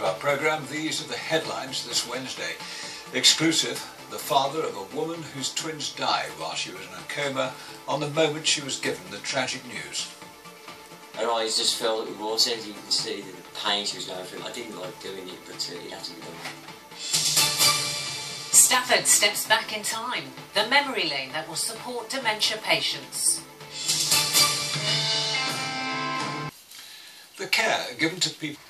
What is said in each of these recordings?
programme, these are the headlines this Wednesday. Exclusive, the father of a woman whose twins died while she was in a coma on the moment she was given the tragic news. Her eyes just filled with water, you can see the pain she was going through. I didn't like doing it, but uh, it had to be done. Stafford steps back in time, the memory lane that will support dementia patients. The care given to people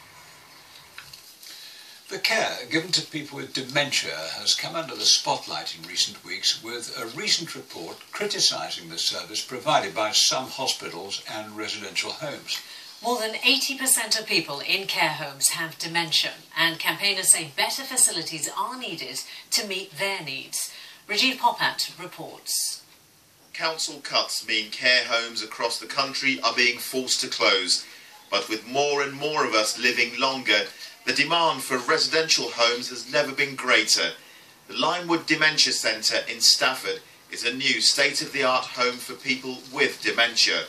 the care given to people with dementia has come under the spotlight in recent weeks with a recent report criticising the service provided by some hospitals and residential homes. More than 80% of people in care homes have dementia, and campaigners say better facilities are needed to meet their needs. Rajiv Popat reports. Council cuts mean care homes across the country are being forced to close. But with more and more of us living longer, the demand for residential homes has never been greater. The Limewood Dementia Centre in Stafford is a new state-of-the-art home for people with dementia.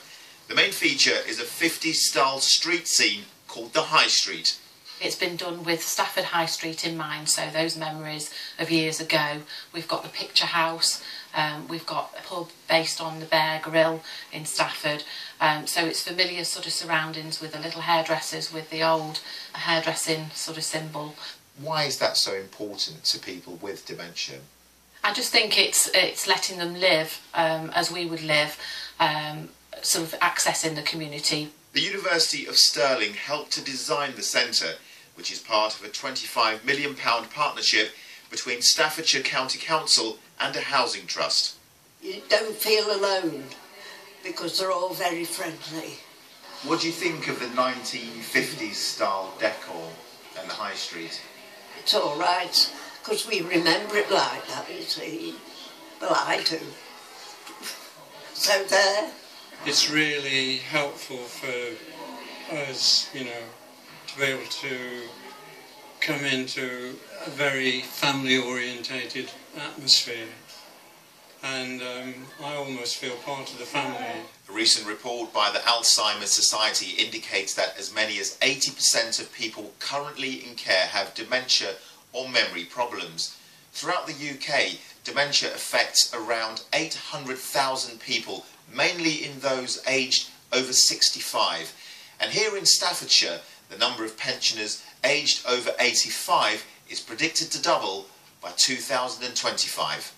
The main feature is a 50s style street scene called the High Street. It's been done with Stafford High Street in mind, so those memories of years ago. We've got the picture house, um, we've got a pub based on the Bear Grill in Stafford, um, so it's familiar sort of surroundings with the little hairdressers with the old hairdressing sort of symbol. Why is that so important to people with dementia? I just think it's it's letting them live um, as we would live, um, sort of accessing the community. The University of Stirling helped to design the centre, which is part of a £25 million partnership between Staffordshire County Council and a housing trust. You don't feel alone because they're all very friendly. What do you think of the 1950s style decor and the high street? It's all right because we remember it like that, you see. Well, I do. So there. It's really helpful for us, you know, to be able to come into a very family orientated atmosphere and um, I almost feel part of the family. A recent report by the Alzheimer's Society indicates that as many as 80% of people currently in care have dementia or memory problems. Throughout the UK, dementia affects around 800,000 people, mainly in those aged over 65. And here in Staffordshire, the number of pensioners aged over 85 is predicted to double by 2025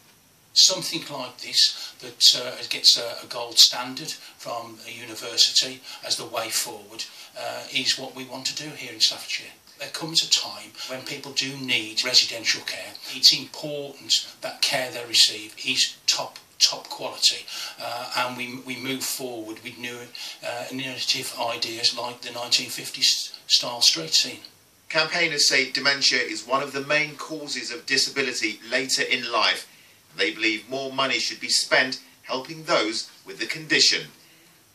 something like this that uh, gets a, a, gold standard from a university as the way forward uh, is what we want to do here in Staffordshire. There comes a time when people do need residential care. It's important that care they receive is top top quality uh, and we, we move forward with new uh, innovative ideas like the 1950s style street scene. Campaigners say dementia is one of the main causes of disability later in life they believe more money should be spent helping those with the condition.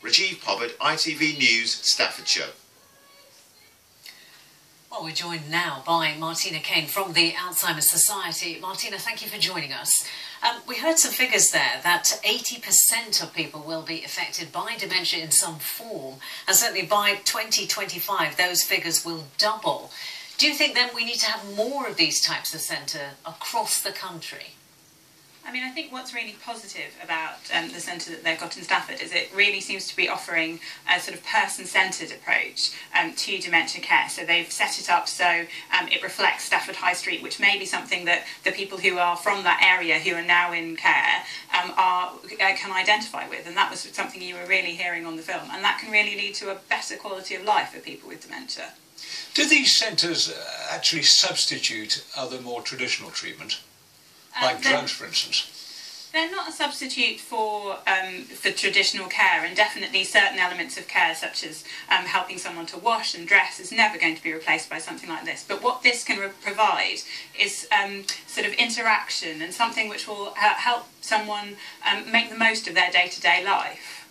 Rajiv Popat, ITV News, Staffordshire. Well, we're joined now by Martina Kane from the Alzheimer's Society. Martina, thank you for joining us. Um, we heard some figures there that 80% of people will be affected by dementia in some form, and certainly by 2025, those figures will double. Do you think then we need to have more of these types of centre across the country? I mean, I think what's really positive about um, the centre that they've got in Stafford is it really seems to be offering a sort of person-centred approach um, to dementia care. So they've set it up so um, it reflects Stafford High Street, which may be something that the people who are from that area who are now in care um, are uh, can identify with, and that was something you were really hearing on the film, and that can really lead to a better quality of life for people with dementia. Do these centres uh, actually substitute other more traditional treatment? Like um, drugs, for instance? They're not a substitute for um, for traditional care, and definitely certain elements of care, such as um, helping someone to wash and dress, is never going to be replaced by something like this. But what this can provide is um, sort of interaction and something which will help someone um, make the most of their day to day life.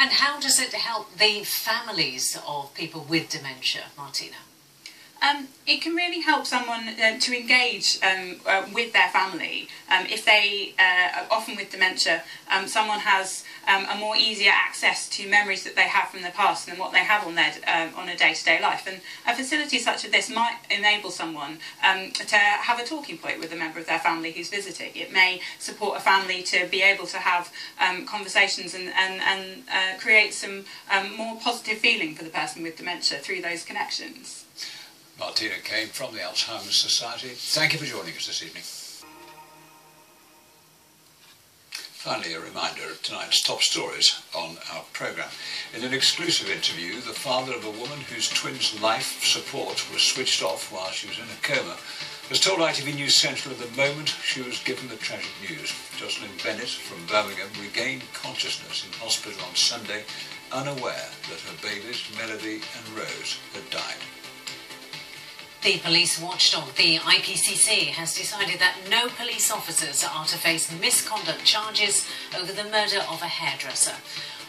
And how does it help the families of people with dementia, Martina? Um, it can really help someone uh, to engage um, uh, with their family. Um, if they, uh, often with dementia, um, someone has um, a more easier access to memories that they have from the past than what they have on their um, on a day-to-day life. And a facility such as this might enable someone to have a talking point with a member of their family who's visiting. It may support a family to be able to have conversations and, and, and uh, create some more positive feeling for the person with dementia through those connections. Martina Kane from the Alzheimer's Society. Thank you for joining us this evening. Finally, a reminder of tonight's top stories on our programme. In an exclusive interview, the father of a woman whose twin's life support was switched off while she was in a coma has told ITV News Central at the moment she was given the tragic news. Jocelyn Bennett from Birmingham regained consciousness in hospital on Sunday, unaware that her babies, Melody and Rose, had died. The police watchdog, the IPCC, has decided that no police officers are to face misconduct charges over the murder of a hairdresser.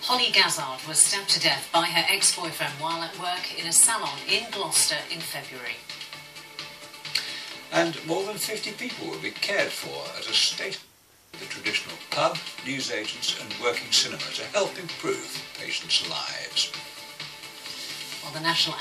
Holly Gazzard was stabbed to death by her ex-boyfriend while at work in a salon in Gloucester in February. And more than 50 people will be cared for at a state the traditional pub, newsagents and working cinema to help improve patients' lives. Well, the National